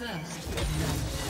First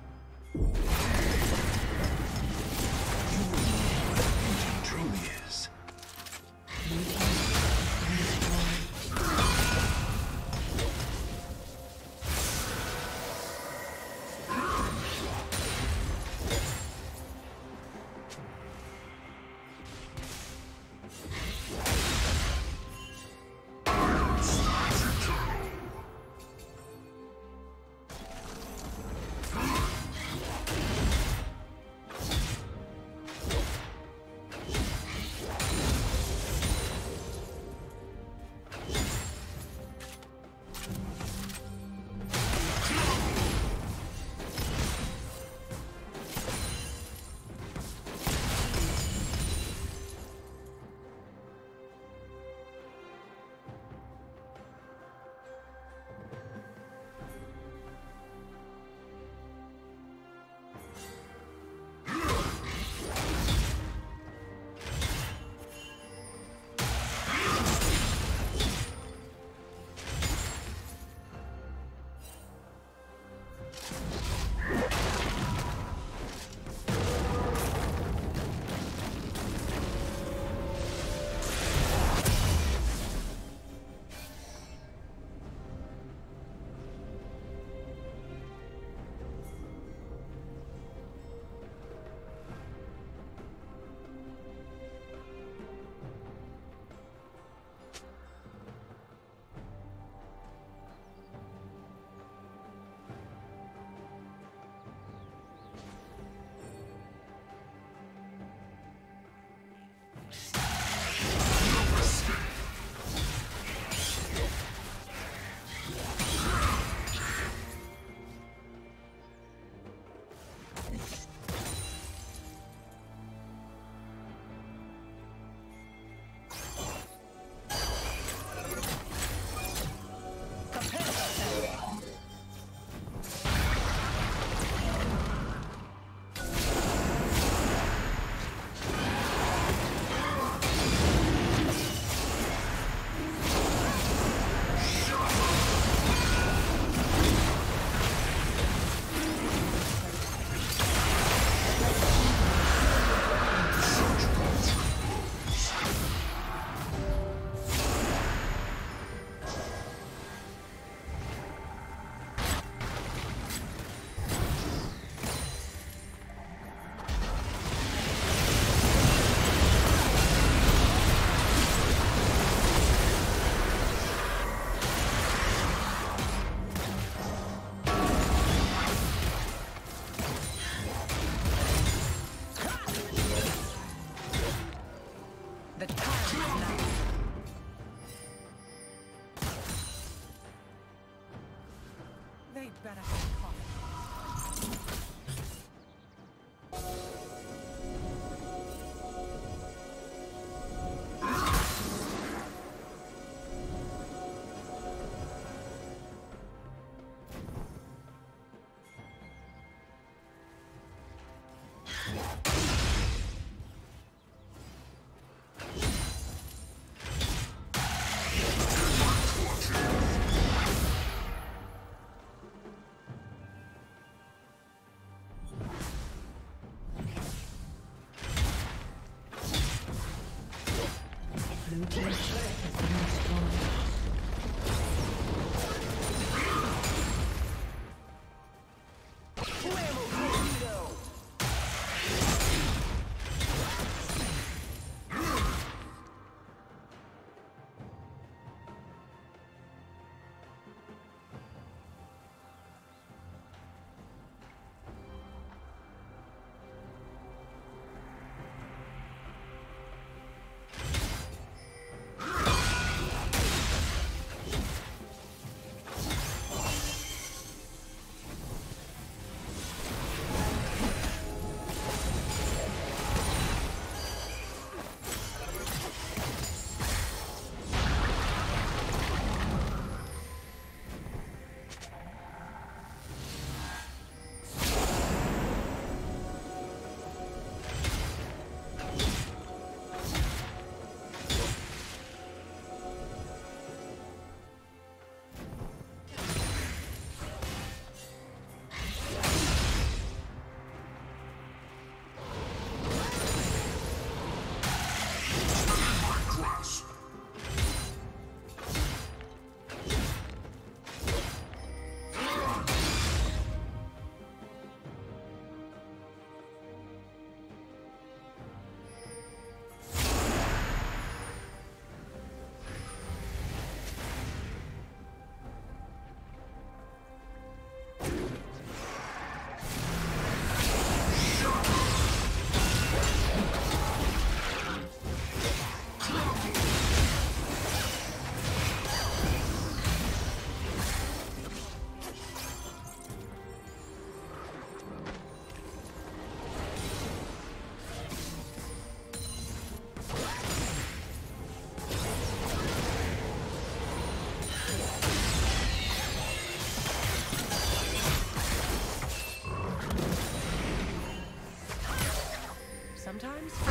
Sometimes.